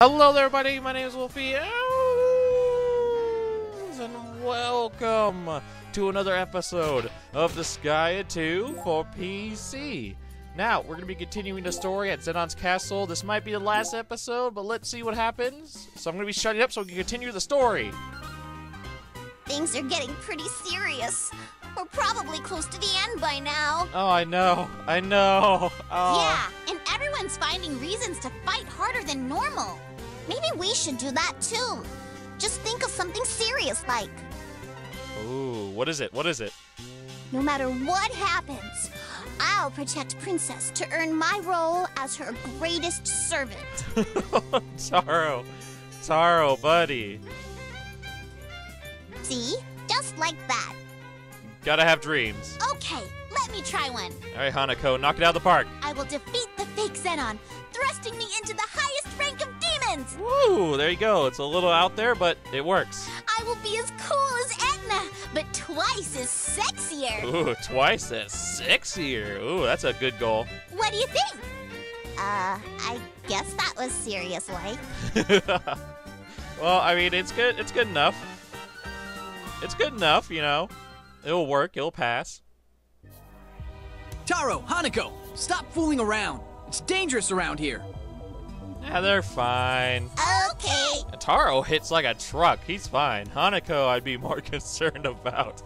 Hello there, everybody. My name is Wolfie, and welcome to another episode of Disgaea 2 for PC. Now, we're going to be continuing the story at Zenon's Castle. This might be the last episode, but let's see what happens. So I'm going to be shutting up so we can continue the story. Things are getting pretty serious. We're probably close to the end by now. Oh, I know. I know. Oh. Yeah, and everyone's finding reasons to fight harder than normal. Maybe we should do that too. Just think of something serious like Ooh, what is it? What is it? no matter what happens, I'll protect Princess to earn my role as her greatest servant. Taro. Taro, buddy. See? Just like that. Gotta have dreams. Okay, let me try one. All right, Hanako, knock it out of the park. I will defeat the fake Zenon, thrusting me into the highest rank of demons. Woo! There you go. It's a little out there, but it works. I will be as cool as Etna, but twice as sexier. Ooh, twice as sexier. Ooh, that's a good goal. What do you think? Uh, I guess that was serious like. well, I mean, it's good. It's good enough. It's good enough, you know. It'll work. It'll pass. Taro, Hanako, stop fooling around. It's dangerous around here. Yeah, they're fine. Okay. Taro hits like a truck. He's fine. Hanako, I'd be more concerned about.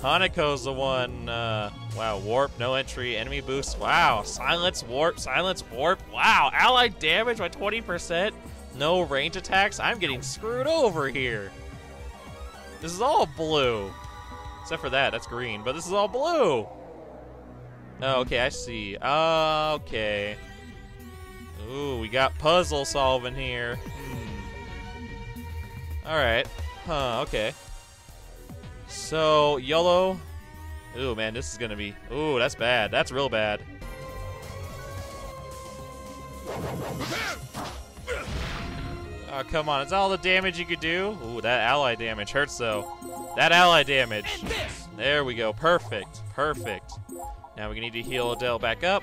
Hanako's the one. Uh, wow, warp, no entry, enemy boost. Wow, silence, warp, silence, warp. Wow, allied damage by 20%. No range attacks. I'm getting screwed over here. This is all blue. Except for that, that's green. But this is all blue. Oh, okay, I see. Okay. Ooh, we got puzzle solving here. Hmm. Alright. Huh, okay. So, yellow. Ooh, man, this is gonna be. Ooh, that's bad. That's real bad. Oh, come on. It's all the damage you could do? Ooh, that ally damage hurts, though. That ally damage. There we go. Perfect. Perfect. Now we need to heal Adell back up.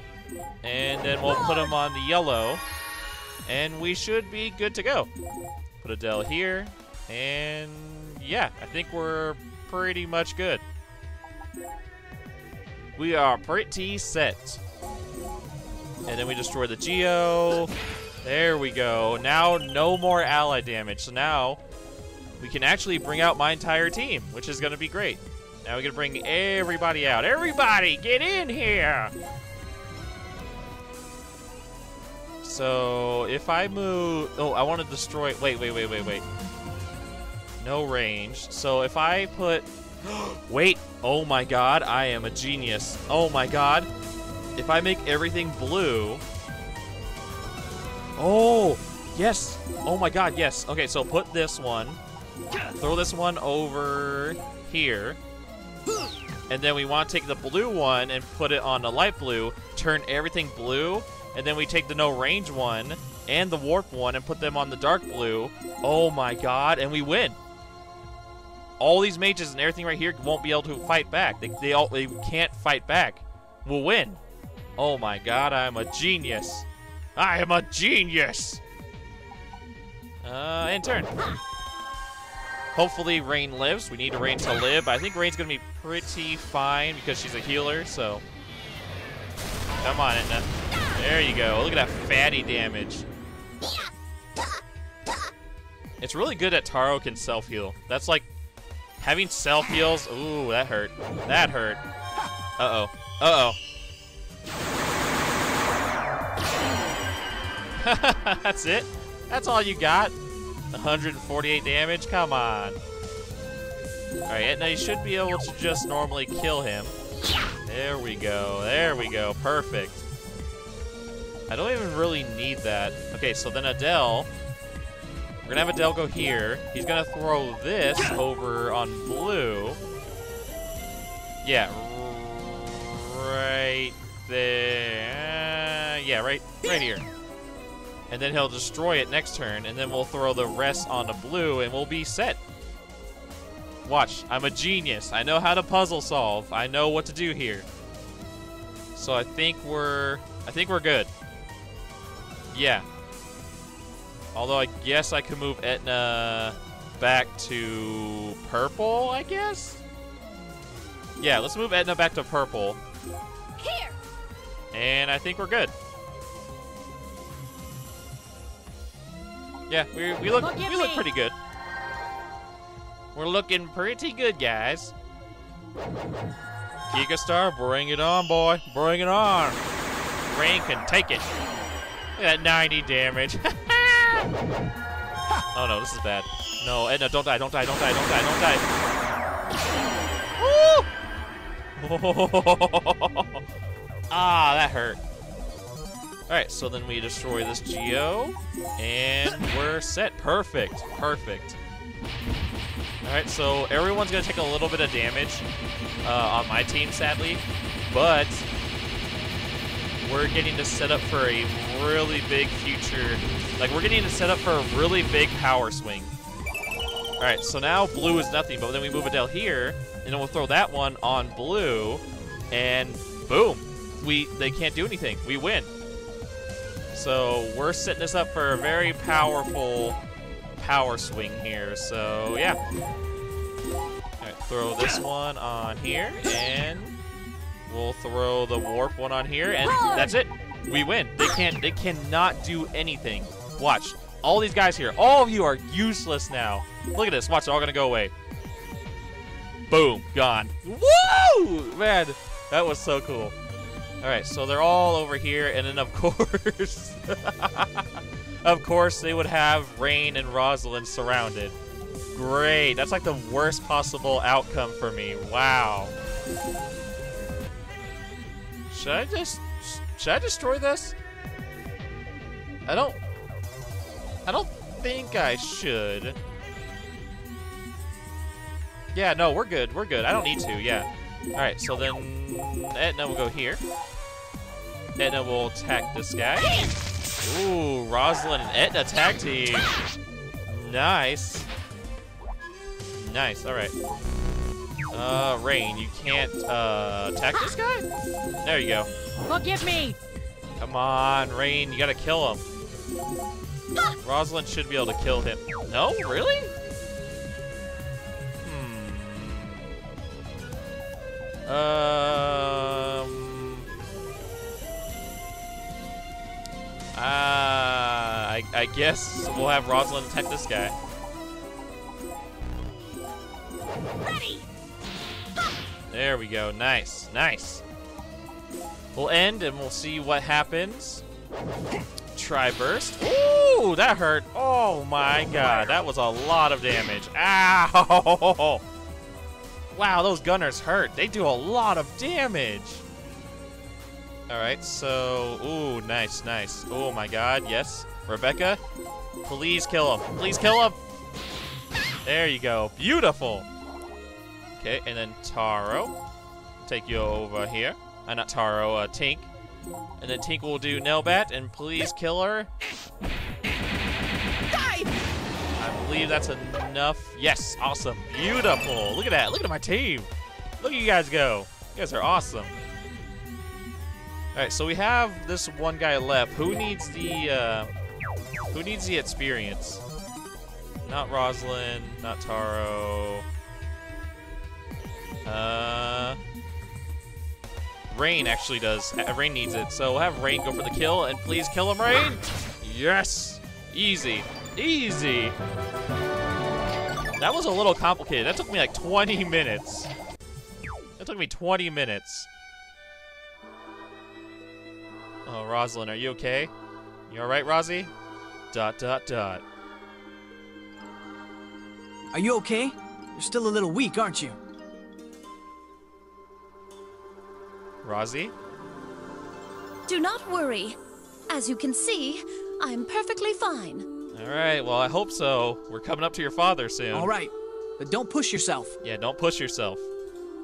And then we'll put him on the yellow. And we should be good to go. Put Adell here. And yeah, I think we're pretty much good. We are pretty set. And then we destroy the Geo. There we go. Now no more ally damage. So now we can actually bring out my entire team, which is going to be great. Now we're going to bring everybody out. Everybody, get in here! So if I move, oh, I want to destroy. Wait, wait, wait, wait, wait. No range. So if I put, wait. Oh my God, I am a genius. Oh my God. If I make everything blue. Oh, yes. Oh my God, yes. Okay, so put this one. Throw this one over here. And then we want to take the blue one and put it on the light blue, turn everything blue, and then we take the no range one and the warp one and put them on the dark blue. Oh my god, and we win. All these mages and everything right here won't be able to fight back. They, they, all, they can't fight back. We'll win. Oh my god, I'm a genius. I am a genius! Uh, and turn. Hopefully Rain lives. We need Rain to live. I think Rain's to be pretty fine because she's a healer, so... Come on, Etna. There you go. Look at that fatty damage. It's really good that Taro can self-heal. That's like... Having self-heals... Ooh, that hurt. That hurt. Uh-oh. Uh-oh. That's it? That's all you got? 148 damage? Come on. Alright, now you should be able to just normally kill him. There we go. There we go. Perfect. I don't even really need that. Okay, so then Adell. We're gonna have Adell go here. He's gonna throw this over on blue. Yeah, right there. Yeah, right, right here. And then he'll destroy it next turn, and then we'll throw the rest on the blue, and we'll be set. Watch, I'm a genius. I know how to puzzle solve. I know what to do here. So I think we're, I think we're good. Yeah. Although I guess I could move Etna back to purple, I guess? Yeah, let's move Etna back to purple. Here! And I think we're good. Yeah, we, we look Look we look me. pretty good. We're looking pretty good, guys. Giga Star, bring it on, boy. Bring it on. Rain can take it. At that 90 damage. oh no, this is bad. No, Etna, don't die, don't die, don't die, don't die, don't die. Ah, that hurt. Alright, so then we destroy this Geo, and we're set. Perfect, perfect. Alright, so everyone's gonna take a little bit of damage uh, on my team, sadly, but we're getting to set up for a really big future. Like, we're getting to set up for a really big power swing. Alright, so now blue is nothing, but then we move Adell here, and then we'll throw that one on blue, and boom. We They can't do anything. We win. So we're setting this up for a very powerful power swing here. So yeah. Alright, throw this one on here, and we'll throw the warp one on here, and that's it. We win. They can't. They cannot do anything. Watch. All these guys here. All of you are useless now. Look at this. Watch. They're all gonna go away. Boom. Gone. Woo! Man, that was so cool. All right, so they're all over here, and then of course, of course, they would have Rain and Rosalind surrounded. Great, that's like the worst possible outcome for me. Wow. Should I just, should I destroy this? I don't, I don't think I should. Yeah, no, we're good, we're good. I don't need to, yeah. All right, so then Etna will go here. Etna will attack this guy. Ooh, Rosalind and Etna tag team. Nice. Nice, alright. Uh, Rain, you can't, uh, attack this guy? There you go. Forgive me! Come on, Rain, you gotta kill him. Rosalind should be able to kill him. No? Really? Hmm. Um. Uh, I, I guess we'll have Rosalind attack this guy. There we go. Nice, nice. We'll end and we'll see what happens. Tri-burst. Ooh, that hurt. Oh my god, that was a lot of damage. Ow! Wow, those gunners hurt. They do a lot of damage. All right, so ooh, nice, nice. Oh my god, yes. Rebecca, please kill him. Please kill him. There you go. Beautiful. Okay, and then Taro. Take you over here. Uh, not Taro, uh, Tink. And then Tink will do Nailbat, and please kill her. Die! I believe that's enough. Yes, awesome. Beautiful. Look at that. Look at my team. Look at you guys go. You guys are awesome. Alright, so we have this one guy left. Who needs the, uh, who needs the experience? Not Rosalind, not Taro. Uh, Rain actually does. Uh, Rain needs it, so we'll have Rain go for the kill, and please kill him, Rain! Yes! Easy. Easy! That was a little complicated. That took me like 20 minutes. That took me 20 minutes. Oh, Rosalind, are you okay? You alright, Rosie? Dot, dot, dot. Are you okay? You're still a little weak, aren't you? Rosie? Do not worry. As you can see, I'm perfectly fine. Alright, well, I hope so. We're coming up to your father soon. All right, but don't push yourself. Yeah, don't push yourself.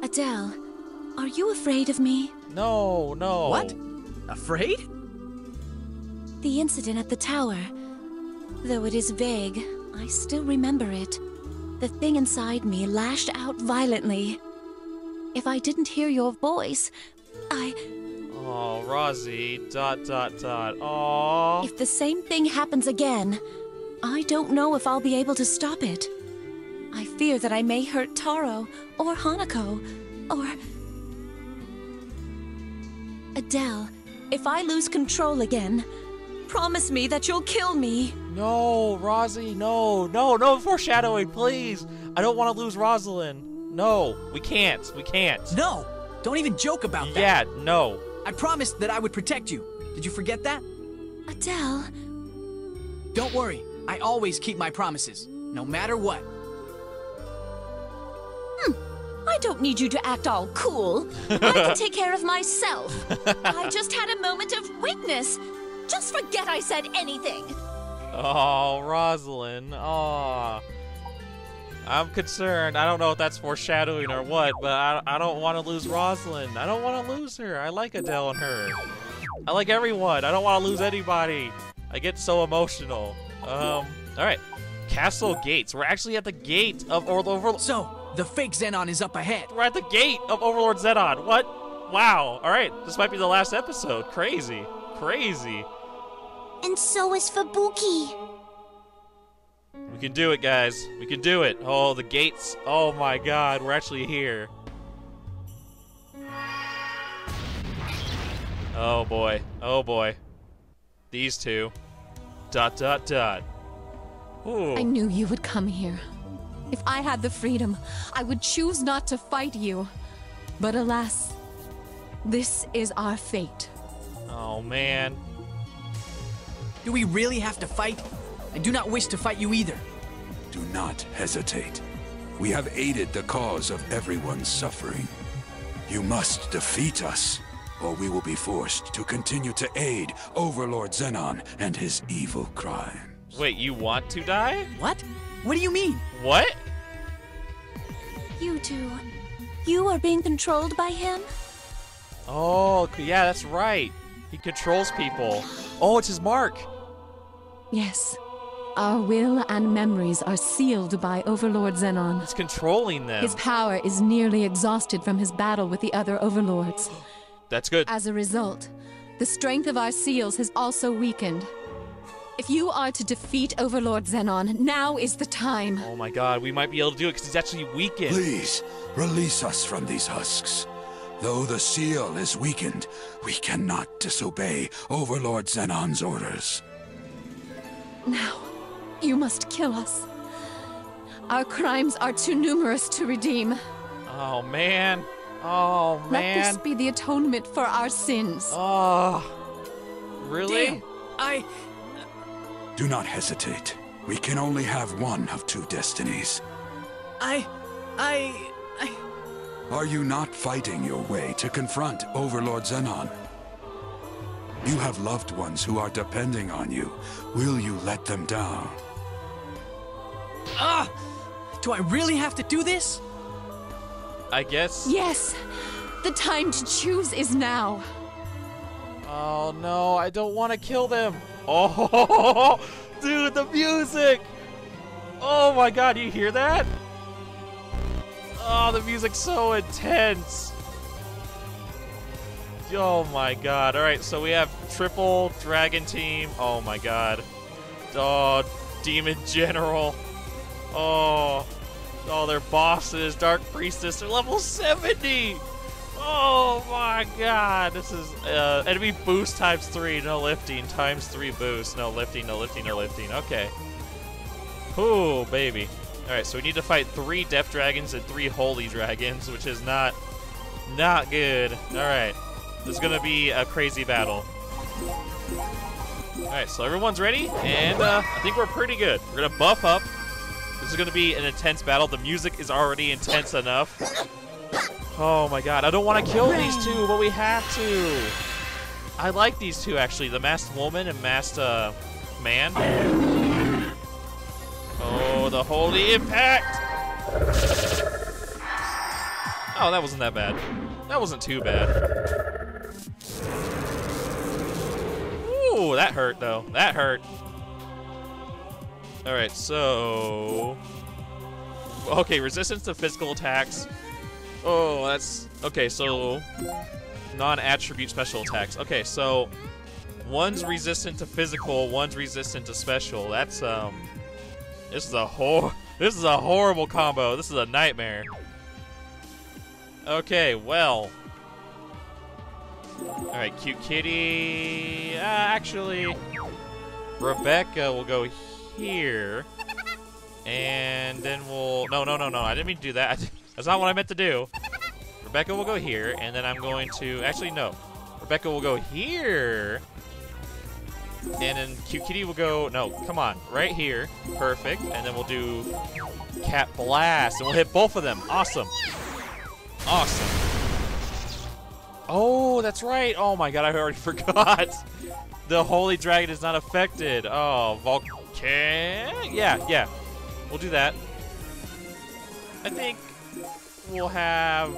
Adell, are you afraid of me? No, no. What? Afraid? The incident at the tower. Though it is vague, I still remember it. The thing inside me lashed out violently. If I didn't hear your voice, I. Oh, Rosie. Dot, dot, dot. Aw. If the same thing happens again, I don't know if I'll be able to stop it. I fear that I may hurt Taro, or Hanako, or... Adell, if I lose control again, promise me that you'll kill me. No, Rosie, no, no, no foreshadowing, please. I don't want to lose Rosalind. No, we can't. We can't. No! Don't even joke about that. Yeah, no. I promised that I would protect you. Did you forget that? Adell, Don't worry. I always keep my promises, no matter what. Hmm. I don't need you to act all cool. I can take care of myself. I just had a moment of weakness. Just forget I said anything. Oh, Rosalind. Oh. I'm concerned. I don't know if that's foreshadowing or what, but I, I don't want to lose Rosalind. I don't want to lose her. I like Adell and her. I like everyone. I don't want to lose anybody. I get so emotional. Um, alright. Castle Gates. We're actually at the gate of or- Overlord. So, the fake Zenon is up ahead. We're at the gate of Overlord Zenon. What? Wow. Alright. This might be the last episode. Crazy. Crazy. And so is Fabuki. We can do it, guys. We can do it. Oh, the gates. Oh my god, we're actually here. Oh boy. Oh boy. These two. Dot dot dot. Ooh. I knew you would come here. If I had the freedom, I would choose not to fight you. But alas, this is our fate. Oh man. Do we really have to fight? I do not wish to fight you either. Do not hesitate. We have aided the cause of everyone's suffering. You must defeat us, or we will be forced to continue to aid Overlord Zenon and his evil crimes. Wait, you want to die? What? What do you mean? What? You two, you are being controlled by him? Oh, yeah, that's right. He controls people. Oh, it's his mark. Yes, our will and memories are sealed by Overlord Zenon. It's controlling them. His power is nearly exhausted from his battle with the other overlords. That's good. As a result, the strength of our seals has also weakened. If you are to defeat Overlord Zenon, now is the time. Oh my god, we might be able to do it because he's actually weakened. Please, release us from these husks. Though the seal is weakened, we cannot disobey Overlord Zenon's orders. Now, you must kill us. Our crimes are too numerous to redeem. Oh man. Oh man. Let this be the atonement for our sins. Oh. Really? Damn! I. Do not hesitate. We can only have one of two destinies. I. I. I. Are you not fighting your way to confront Overlord Zenon? You have loved ones who are depending on you. Will you let them down? Ah! Do I really have to do this? I guess. Yes, the time to choose is now. Oh no, I don't want to kill them. Oh, dude, the music. Oh my god, you hear that? Oh, the music's so intense. Oh my god. All right, so we have triple dragon team. Oh my god. Oh, demon general. Oh, oh, their bosses, dark priestess. They're level 70. Oh my god, this is uh, enemy boost times three, no lifting, times three boost, no lifting, no lifting, no lifting. Okay. Ooh, baby. Alright, so we need to fight three death dragons and three holy dragons, which is not not good. Alright. This is gonna be a crazy battle. Alright, so everyone's ready, and uh, I think we're pretty good. We're gonna buff up. This is gonna be an intense battle. The music is already intense enough. Oh my god, I don't want to kill these two, but we have to. I like these two actually, the masked woman and masked uh, man. Oh, the holy impact! Oh, that wasn't that bad. That wasn't too bad. Ooh, that hurt though. That hurt. All right, so okay, resistance to physical attacks. Oh, that's okay. So non-attribute special attacks. Okay, so one's resistant to physical, one's resistant to special. That's um This is a hor. This is a horrible combo. This is a nightmare. Okay, well. All right, cute kitty. Uh, actually, Rebecca will go here, and then we'll. No, no, no, no. I didn't mean to do that. That's not what I meant to do. Rebecca will go here, and then I'm going to. Actually, no. Rebecca will go here. And then Cute Kitty will go, no, come on, right here. Perfect. And then we'll do Cat Blast, and we'll hit both of them. Awesome. Awesome. Oh, that's right. Oh my god, I already forgot. The Holy Dragon is not affected. Oh, Volcan? Yeah, yeah. We'll do that. I think we'll have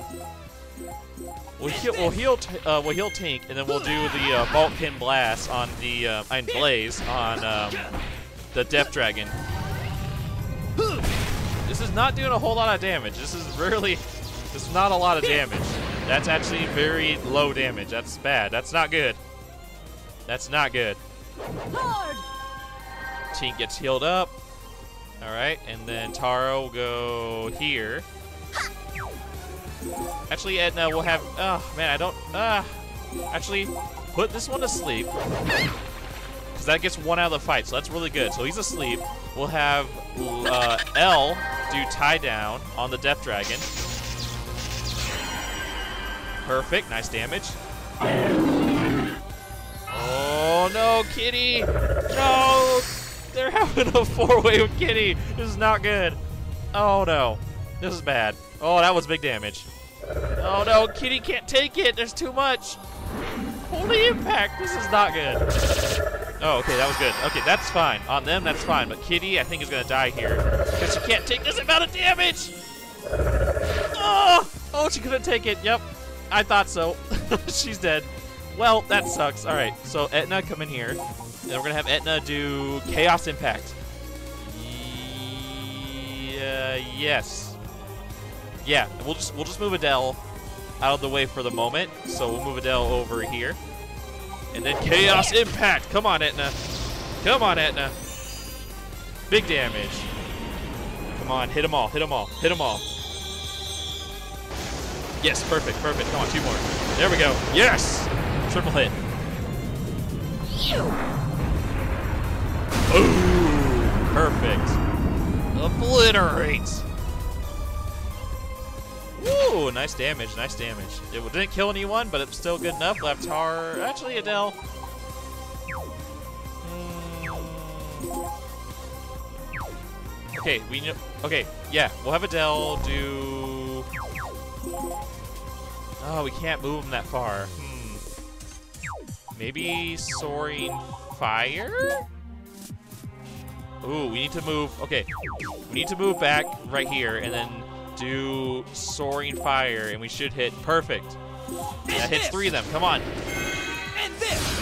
We'll heal, we'll heal, uh, we'll heal Tink, and then we'll do the uh, Vulcan Blast on the uh, Iron Blaze on um, the Death Dragon. This is not doing a whole lot of damage. This is really, this is not a lot of damage. That's actually very low damage. That's bad. That's not good. That's not good. Tink gets healed up. All right, and then Taro will go here. Actually, Etna will have. Oh man, I don't. Uh, actually, put this one to sleep because that gets one out of the fight, so that's really good. So he's asleep. We'll have uh, L do tie down on the Death Dragon. Perfect, nice damage. Oh no, Kitty! No, they're having a four-way with Kitty. This is not good. Oh no, this is bad. Oh, that was big damage. Oh no, Kitty can't take it. There's too much. Holy impact. This is not good. Oh, okay, that was good. Okay, that's fine. On them, that's fine. But Kitty, I think, is to die here. Because she can't take this amount of damage. Oh, oh, she couldn't take it. Yep, I thought so. She's dead. Well, that sucks. All right, so Etna, come in here. And we're going to have Etna do Chaos Impact. Yeah, yes. Yeah, we'll just we'll just move Adell out of the way for the moment. So we'll move Adell over here. And then Chaos Impact. Come on, Etna. Come on, Etna. Big damage. Come on, hit them all, hit them all, hit them all. Yes, perfect, perfect. Come on, two more. There we go. Yes! Triple hit. Ooh, perfect. Obliterate. Ooh, nice damage, nice damage. It didn't kill anyone, but it's still good enough. Left Tar. Actually, Adell. Hmm. Okay, we know. Okay, yeah, we'll have Adell do. Oh, we can't move him that far. Maybe soaring fire. Ooh, we need to move. Okay, we need to move back right here, and then do soaring fire, and we should hit perfect. That hits three of them. Come on. And this!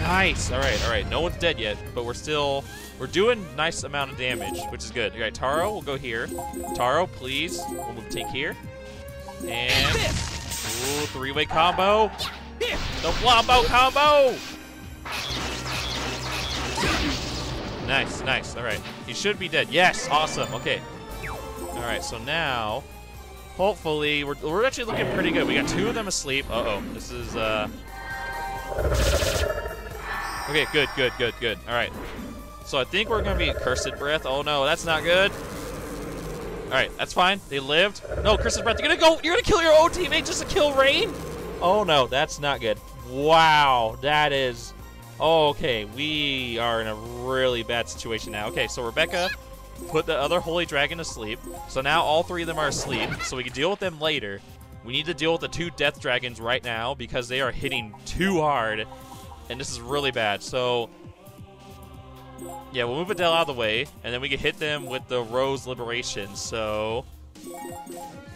Nice. All right, all right. No one's dead yet, but we're still we're doing nice amount of damage, which is good. All right, Taro, we'll go here. Taro, please. We'll move Tink here. And ooh, three-way combo. The Wombo combo. Nice, nice. All right, he should be dead. Yes, awesome. Okay. All right, so now, hopefully, we're, we're actually looking pretty good. We got two of them asleep. Uh-oh, this is, uh... Okay, good, good, good, good. All right. So I think we're to be Cursed Breath. Oh, no, that's not good. All right, that's fine. They lived. No, Cursed Breath, you're to go, you're to kill your own teammate just to kill Rain? Oh, no, that's not good. Wow, that is... Okay, we are in a really bad situation now. Okay, so Rebecca put the other Holy Dragon to sleep. So now all three of them are asleep, so we can deal with them later. We need to deal with the two Death Dragons right now because they are hitting too hard, and this is really bad. So, yeah, we'll move Adell out of the way, and then we can hit them with the Rose Liberation. So,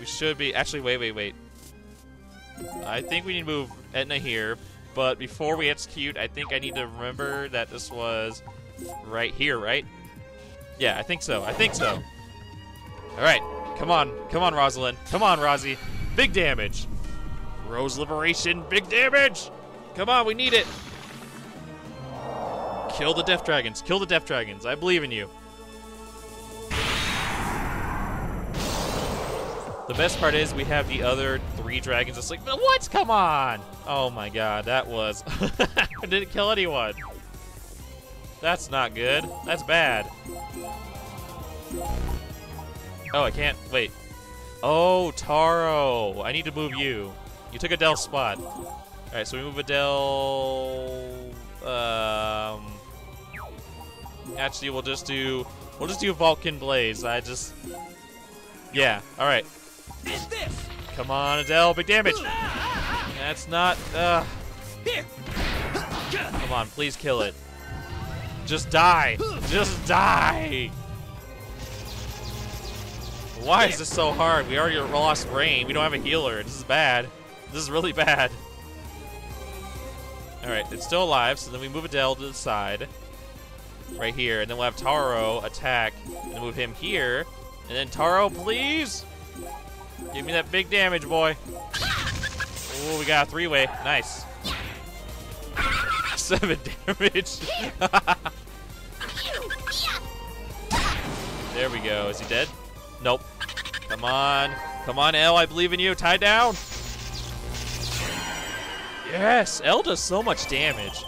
we should be... Actually, wait, wait, wait. I think we need to move Etna here, but before we execute, I think I need to remember that this was right here, right? Yeah, I think so. I think so. All right. Come on. Come on, Rosalind. Come on, Rosie. Big damage. Rose Liberation. Big damage. Come on, we need it. Kill the Death Dragons. Kill the Death Dragons. I believe in you. The best part is we have the other three dragons. It's like, what? Come on! Oh my god, that was... I didn't kill anyone. That's not good. That's bad. Oh, I can't. Wait. Oh, Taro. I need to move you. You took Adell's spot. Alright, so we move Adell... Um... Actually, we'll just do... We'll just do Vulcan Blaze. I just... Yeah, alright. Come on, Adell. Big damage. That's not... Uh... Come on, please kill it. Just die. Just die. Why is this so hard? We already lost Rain. We don't have a healer. This is bad. This is really bad. Alright, it's still alive, so then we move Adell to the side. Right here, and then we'll have Taro attack, and move him here. And then Taro, please! Give me that big damage, boy. Oh, we got a three-way. Nice. Seven damage. there we go. Is he dead? Nope. Come on. Come on, L. I believe in you. Tie down. Yes. L does so much damage.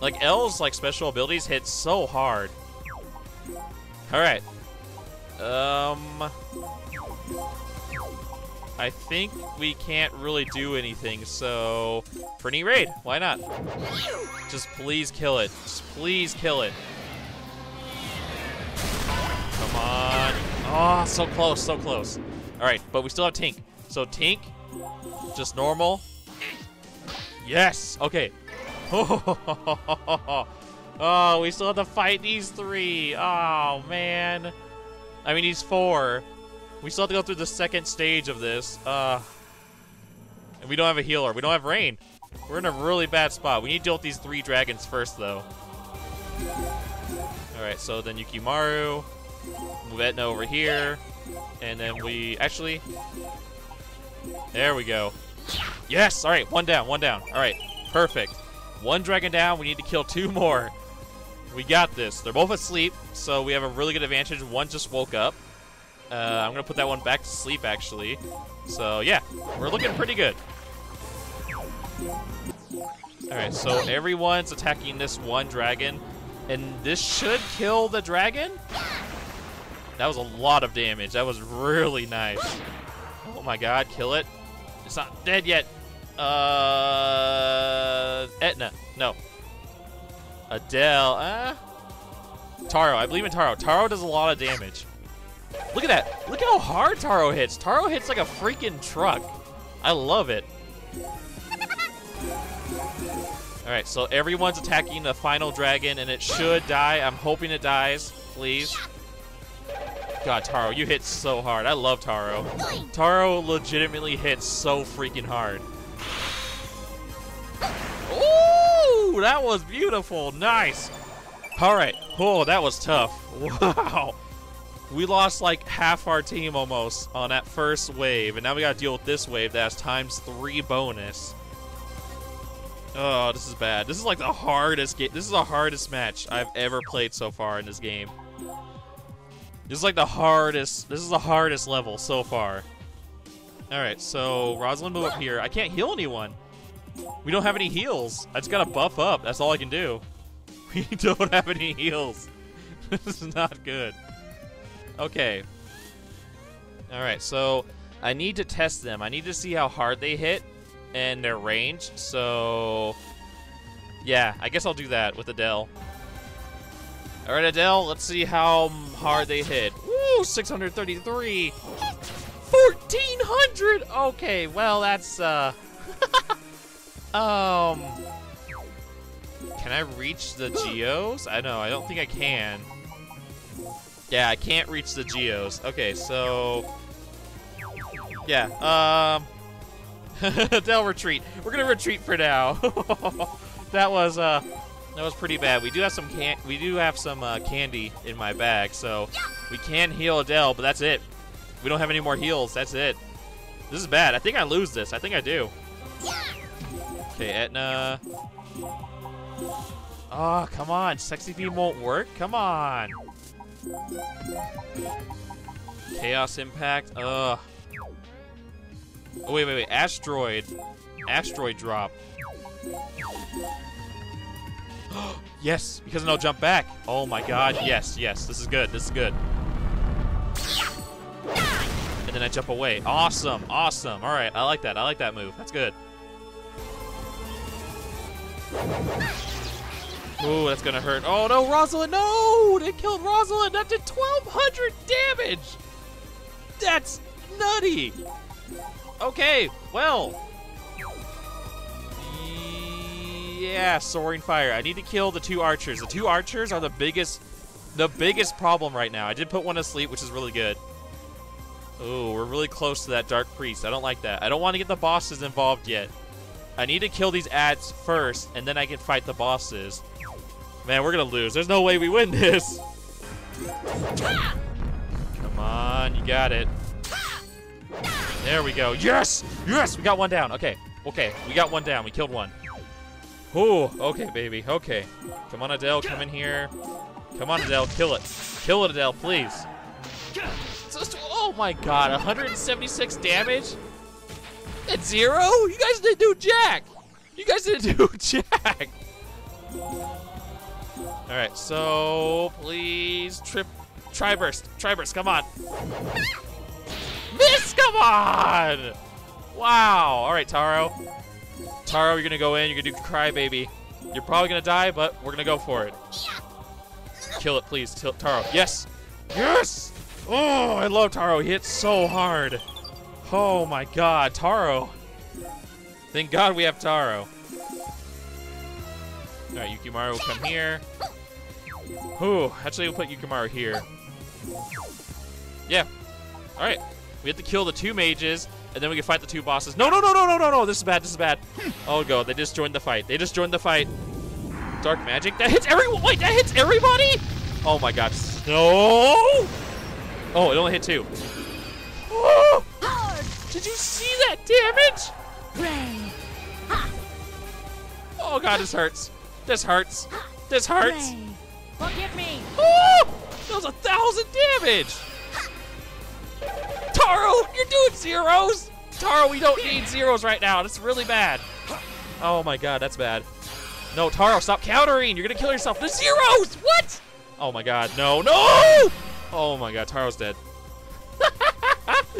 Like, L's like special abilities hit so hard. Alright. Um... I think we can't really do anything, so... Knee raid, why not? Just please kill it. Just please kill it. Come on. Oh, so close, so close. Alright, but we still have Tink. So Tink, just normal. Yes! Okay. Oh, we still have to fight these three. Oh, man. I mean, he's four. We still have to go through the second stage of this. Uh, and we don't have a healer. We don't have rain. We're in a really bad spot. We need to deal with these three dragons first, though. Alright, so then Yukimaru. Move Etna over here. And then we... Actually... There we go. Yes! Alright, one down, one down. Alright, perfect. One dragon down. We need to kill two more. We got this. They're both asleep, so we have a really good advantage. One just woke up. Uh, I'm to put that one back to sleep, actually. So, yeah, we're looking pretty good. Alright, so everyone's attacking this one dragon, and this should kill the dragon? That was a lot of damage. That was really nice. Oh my god, kill it. It's not dead yet. Uh, Etna. No. Adell. Uh, Taro. I believe in Taro. Taro does a lot of damage. Look at that. Look how hard Taro hits. Taro hits like a freaking truck. I love it. Alright, so everyone's attacking the final dragon, and it should die. I'm hoping it dies. Please. God, Taro, you hit so hard. I love Taro. Taro legitimately hits so freaking hard. Ooh, that was beautiful. Nice. All right. Oh, that was tough. Wow. We lost like half our team almost on that first wave, and now we got to deal with this wave that has times three bonus. Oh, this is bad. This is like the hardest game. This is the hardest match I've ever played so far in this game. This is like the hardest. This is the hardest level so far. All right, so Rosalind, move up here. I can't heal anyone. We don't have any heals. I just gotta buff up. That's all I can do. We don't have any heals. this is not good. Okay. Alright, so I need to test them. I need to see how hard they hit and their range. So, yeah, I guess I'll do that with Adell. Alright, Adell, let's see how hard they hit. Woo, 633. 1400! Okay, well, that's, uh... Um, can I reach the geos? I know, I don't think I can. Yeah, I can't reach the geos. Okay, so yeah. Um, they'll retreat. We're gonna retreat for now. that was uh, that was pretty bad. We do have some can we do have some uh, candy in my bag, so we can heal Adell, but that's it. We don't have any more heals. That's it. This is bad. I think I lose this. I think I do. Okay, Etna. Oh, come on. Sexy beam won't work? Come on. Chaos Impact. Ugh. Oh, wait, wait, wait. Asteroid. Asteroid drop. yes, because then I'll jump back. Oh my god, yes, yes. This is good, this is good. And then I jump away. Awesome, awesome. All right, I like that. I like that move. That's good. Ooh, that's gonna hurt. Oh no, Rosalind, no! They killed Rosalind! That did 1,200 damage! That's nutty! Okay, well. Yeah, soaring fire. I need to kill the two archers. The two archers are the biggest the biggest problem right now. I did put one asleep, which is really good. Ooh, we're really close to that Dark Priest. I don't like that. I don't want to get the bosses involved yet. I need to kill these ads first, and then I can fight the bosses. Man, we're to lose. There's no way we win this. Come on, you got it. There we go. Yes! Yes! We got one down. Okay. Okay. We got one down. We killed one. Ooh. Okay, baby. Okay. Come on, Adell. Come in here. Come on, Adell. Kill it. Kill it, Adell, please. Oh my god. 176 damage? At zero? You guys didn't do jack. You guys didn't do jack. All right. So, please, trip. Tri-burst. Tri-burst. Come on. Miss! Come on! Wow. All right, Taro. Taro, you're to go in. You're to do cry, baby. You're probably to die, but we're to go for it. Kill it, please. Taro. Yes! Yes! Oh, I love Taro. He hits so hard. Oh, my God. Taro. Thank God we have Taro. All right, Yukimaru will come here. Whew. Actually, we'll put Yukimaru here. Yeah. All right. We have to kill the two mages, and then we can fight the two bosses. No, no, no, no, no, no, no. This is bad. This is bad. Oh, God. They just joined the fight. They just joined the fight. Dark magic? That hits everyone. Wait, that hits everybody? Oh, my God. No. Oh, it only hit two. Oh, did you see that damage? Oh, God. This hurts. This hurts. This hurts. Forgive me. Oh, that was a thousand damage. Taro, you're doing zeros. Taro, we don't need zeros right now. That's really bad. Oh my god, that's bad. No, Taro, stop countering. You're gonna kill yourself. The zeros. What? Oh my god, no, no. Oh my god, Taro's dead.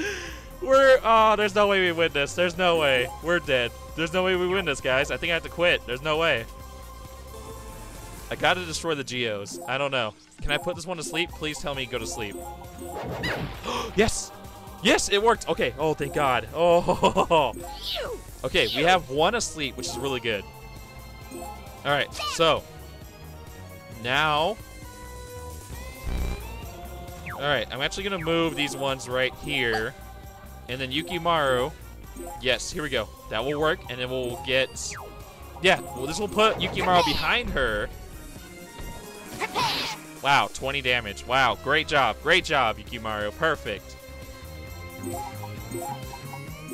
We're oh, there's no way we win this. There's no way. We're dead. There's no way we win this, guys. I think I have to quit. There's no way. I gotta destroy the Geos. I don't know. Can I put this one to sleep? Please tell me go to sleep. yes! Yes, it worked! Okay. Oh, thank God. Oh. Okay, we have one asleep, which is really good. Alright, so. Now. Alright, I'm actually gonna move these ones right here. And then Yukimaru. Yes, here we go. That will work, and then we'll get... Yeah, well, this will put Yukimaru behind her. Wow, 20 damage. Wow, great job. Great job, Yukimaru. Perfect.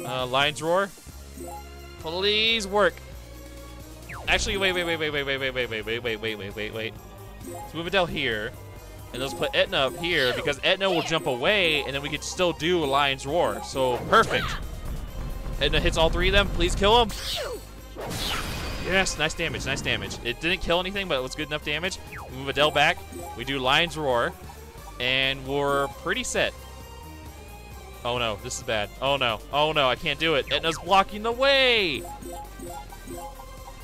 Uh, Lion's Roar. Please work. Actually, wait, wait, wait, wait, wait, wait, wait, wait, wait, wait, wait, wait, wait, wait, wait. Let's move Adell here. And let's put Etna up here because Etna will jump away and then we could still do Lion's Roar. So, perfect. Etna hits all three of them. Please kill them. Yes, nice damage, nice damage. It didn't kill anything, but it was good enough damage. We move Adell back. We do Lion's Roar. And we're pretty set. Oh no, this is bad. Oh no, oh no, I can't do it. Etna's blocking the way!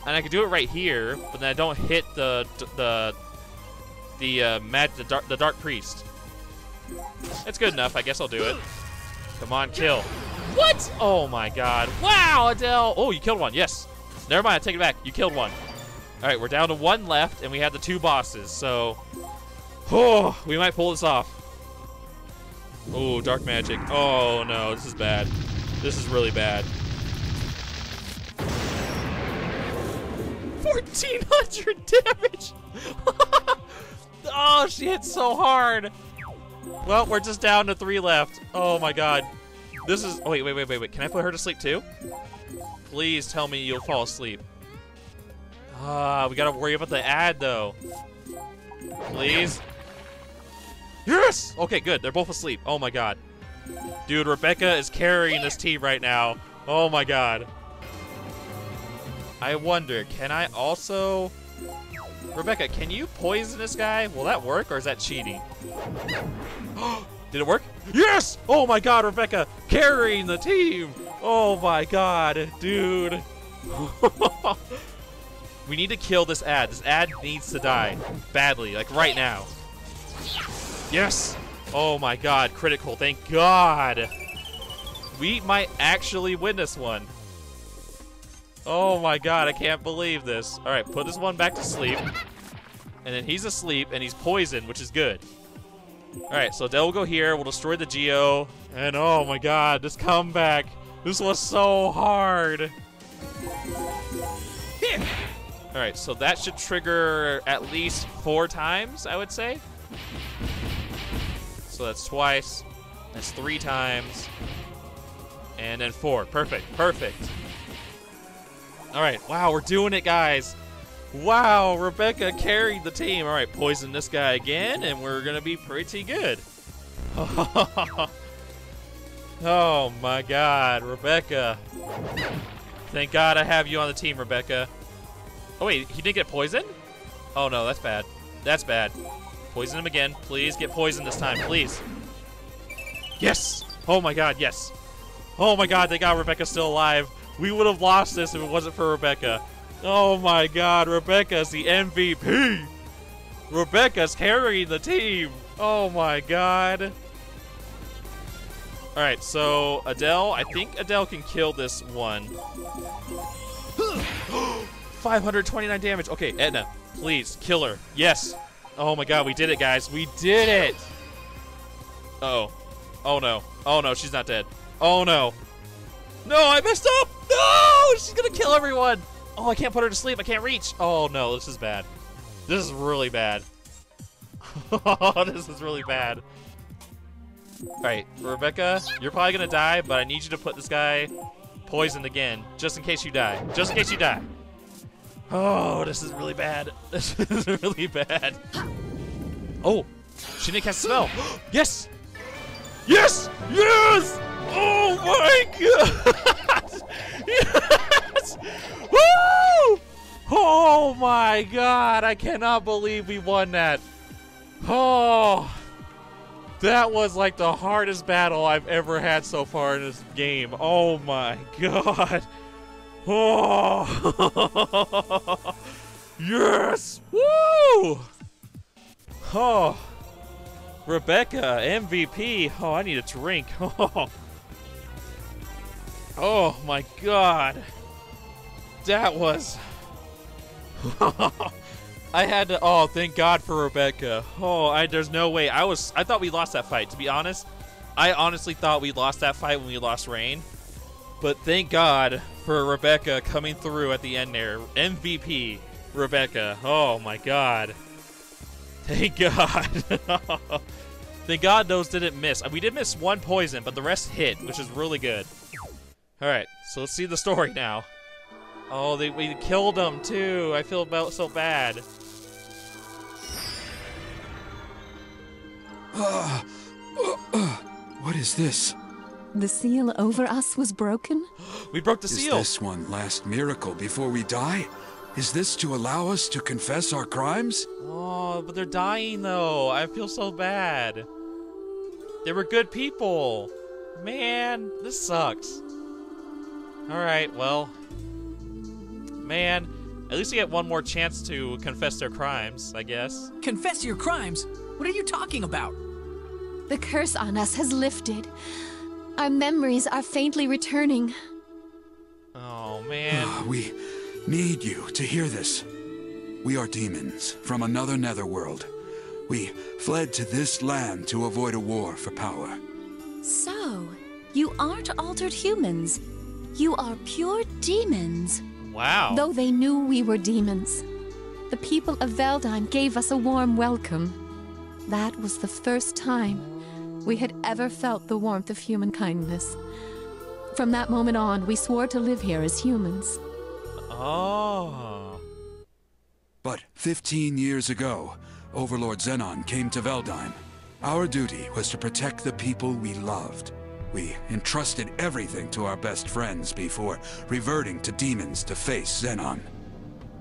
And I can do it right here, but then I don't hit the the the uh, the dark the dark priest. It's good enough. I guess I'll do it. Come on, kill. What? Oh my God! Wow, Adell. Oh, you killed one. Yes. Never mind. I take it back. You killed one. All right, we're down to one left, and we have the two bosses. So, oh, we might pull this off. Oh, dark magic. Oh no, this is bad. This is really bad. 1400 damage! oh, she hit so hard! Well, we're just down to three left. Oh my god. This is. Oh, wait, wait, wait, wait, wait. Can I put her to sleep too? Please tell me you'll fall asleep. Ah, we gotta worry about the ad though. Please. Yes! Okay, good. They're both asleep. Oh my god. Dude, Rebecca is carrying this team right now. Oh my god. I wonder, can I also... Rebecca, can you poison this guy? Will that work, or is that cheating? Did it work? Yes! Oh my god, Rebecca, carrying the team! Oh my god, dude. we need to kill this ad. This ad needs to die. Badly, like right now. Yes! Oh my god, critical, thank god! We might actually win this one. Oh my god, I can't believe this. Alright, put this one back to sleep. And then he's asleep, and he's poisoned, which is good. Alright, so Dell will go here, we'll destroy the Geo, and oh my god, this comeback. This was so hard. Alright, so that should trigger at least four times, I would say. So that's twice. That's three times. And then four. Perfect. Perfect. All right. Wow, we're doing it, guys. Wow, Rebecca carried the team. All right, poison this guy again, and we're going to be pretty good. oh, my God. Rebecca. Thank God I have you on the team, Rebecca. Oh, wait. He didn't get poisoned? Oh, no. That's bad. That's bad. Poison him again. Please get poisoned this time, please. Yes! Oh my god, yes. Oh my god, they got Rebecca still alive. We would have lost this if it wasn't for Rebecca. Oh my god, Rebecca's the MVP! Rebecca's carrying the team! Oh my god. Alright, so Adell, I think Adell can kill this one. 529 damage. Okay, Etna, please, kill her. Yes, Oh my god, we did it, guys. We did it! Uh oh. Oh no. Oh no, she's not dead. Oh no. No, I messed up! No! She's gonna kill everyone! Oh, I can't put her to sleep. I can't reach. Oh no, this is bad. This is really bad. Oh, this is really bad. Alright, Rebecca, you're probably gonna die, but I need you to put this guy poisoned again, just in case you die. Just in case you die. Oh, this is really bad. This is really bad. Oh, she didn't cast spell. yes! Yes! Yes! Oh my god! yes! Woo! Oh my god! I cannot believe we won that. Oh, that was like the hardest battle I've ever had so far in this game. Oh my god! Oh! yes! Woo! Oh! Rebecca, MVP. Oh, I need a drink. Oh, oh my god. That was... I had to... Oh, thank God for Rebecca. Oh, I, there's no way. I was... I thought we lost that fight, to be honest. I honestly thought we lost that fight when we lost Rain. But thank God for Rebecca coming through at the end there. MVP, Rebecca. Oh my God. Thank God. thank God those didn't miss. We did miss one poison, but the rest hit, which is really good. All right, so let's see the story now. Oh, they, we killed them too. I feel about so bad. Uh, uh, uh, what is this? The seal over us was broken? we broke the is seal. Is this one last miracle before we die? Is this to allow us to confess our crimes? Oh, but they're dying though. I feel so bad. They were good people. Man, this sucks. Alright, well. Man, at least we get one more chance to confess their crimes, I guess. Confess your crimes? What are you talking about? The curse on us has lifted. Our memories are faintly returning. Oh, man. Ah, we need you to hear this. We are demons from another netherworld. We fled to this land to avoid a war for power. So, you aren't altered humans. You are pure demons. Wow. Though they knew we were demons, the people of Veldime gave us a warm welcome. That was the first time we had ever felt the warmth of human kindness. From that moment on, we swore to live here as humans. Oh. But 15 years ago, Overlord Zenon came to Veldime. Our duty was to protect the people we loved. We entrusted everything to our best friends before reverting to demons to face Zenon.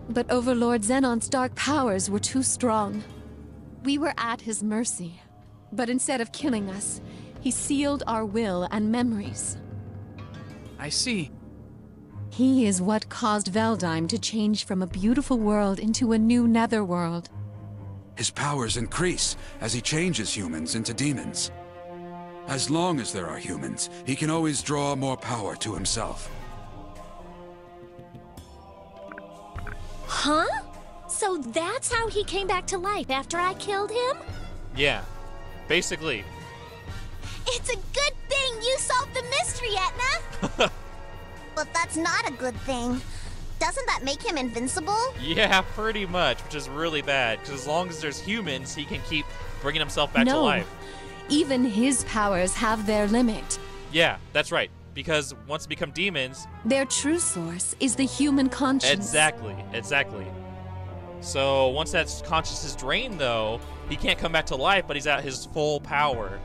But Overlord Zenon's dark powers were too strong. We were at his mercy. But instead of killing us, he sealed our will and memories. I see. He is what caused Veldime to change from a beautiful world into a new netherworld. His powers increase as he changes humans into demons. As long as there are humans, he can always draw more power to himself. Huh? So that's how he came back to life after I killed him? Yeah. Basically. It's a good thing you solved the mystery, Etna! but that's not a good thing. Doesn't that make him invincible? Yeah, pretty much, which is really bad, because as long as there's humans, he can keep bringing himself back to no. life. Even his powers have their limit. Yeah, that's right. Because once become demons, Their true source is the human conscience. exactly, exactly. So once that conscience is drained, though, he can't come back to life, but he's at his full power.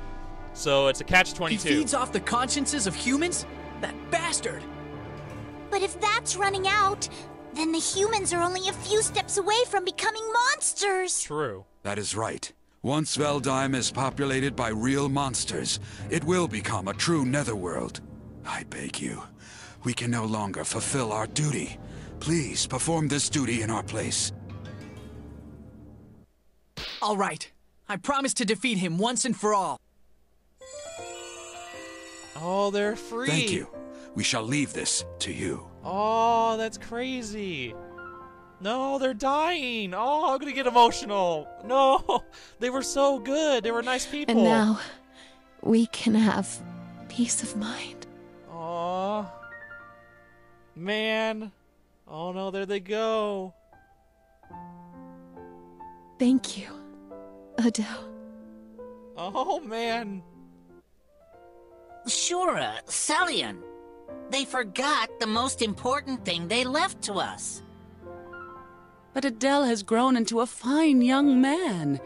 So it's a catch-22. He feeds off the consciences of humans? That bastard! But if that's running out, then the humans are only a few steps away from becoming monsters. True. That is right. Once Veldime is populated by real monsters, it will become a true netherworld. I beg you, we can no longer fulfill our duty. Please perform this duty in our place. All right. I promise to defeat him once and for all. Oh, they're free. Thank you. We shall leave this to you. Oh, that's crazy. No, they're dying. Oh, I'm gonna get emotional. No, they were so good. They were nice people. And now, we can have peace of mind. Aw. Man. Oh no, there they go. Thank you, Adell. Oh man. Shura, uh, Celian. They forgot the most important thing they left to us. But Adell has grown into a fine young man.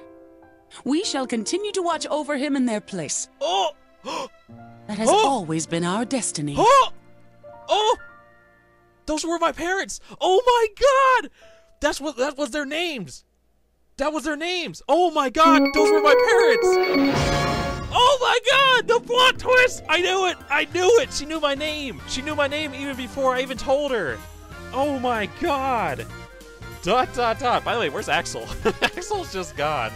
We shall continue to watch over him in their place. Oh! That has Oh! always been our destiny. Oh! Oh! Those were my parents. Oh my god! That's what that was their names. That was their names. Oh my god, those were my parents. Oh my god, the plot twist! I knew it. I knew it. She knew my name. She knew my name even before I even told her. Oh my god. Dot dot dot. By the way, where's Axel? Axel's just gone.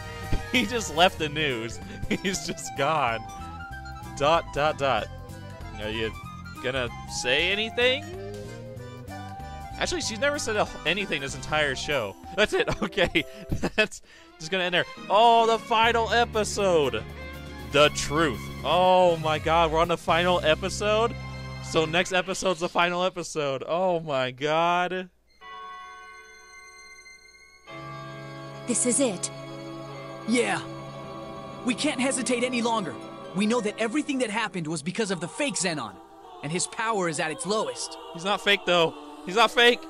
He just left the news. He's just gone. Dot dot dot. Are you gonna say anything? Actually, she's never said anything this entire show. That's it. Okay, that's just gonna end there. Oh, the final episode. The truth. Oh my God, we're on the final episode. So next episode's the final episode. Oh my God. This is it. Yeah. We can't hesitate any longer. We know that everything that happened was because of the fake Zenon, and his power is at its lowest. He's not fake though. He's not fake.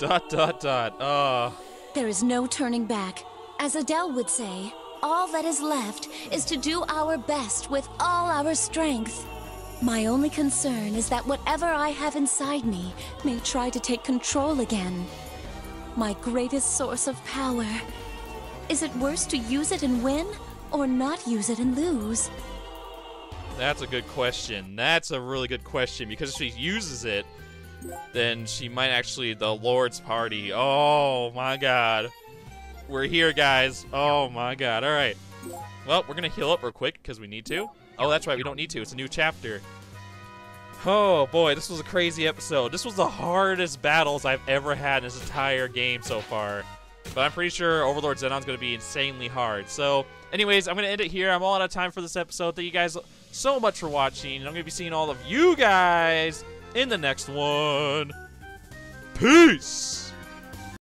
Dot dot dot. Uh. There is no turning back. As Adell would say, all that is left is to do our best with all our strength. My only concern is that whatever I have inside me may try to take control again. My greatest source of power. Is it worse to use it and win, or not use it and lose? That's a good question. That's a really good question because if she uses it, then she might actually the Lord's party. Oh my god. We're here, guys. Oh my god. All right. Well, we're going to heal up real quick because we need to. Oh, that's right. We don't need to. It's a new chapter. Oh boy, this was a crazy episode. This was the hardest battles I've ever had in this entire game so far. But I'm pretty sure Overlord Zenon's going to be insanely hard. So, anyways, I'm going to end it here. I'm all out of time for this episode. Thank you guys so much for watching. I'm going to be seeing all of you guys in the next one. Peace!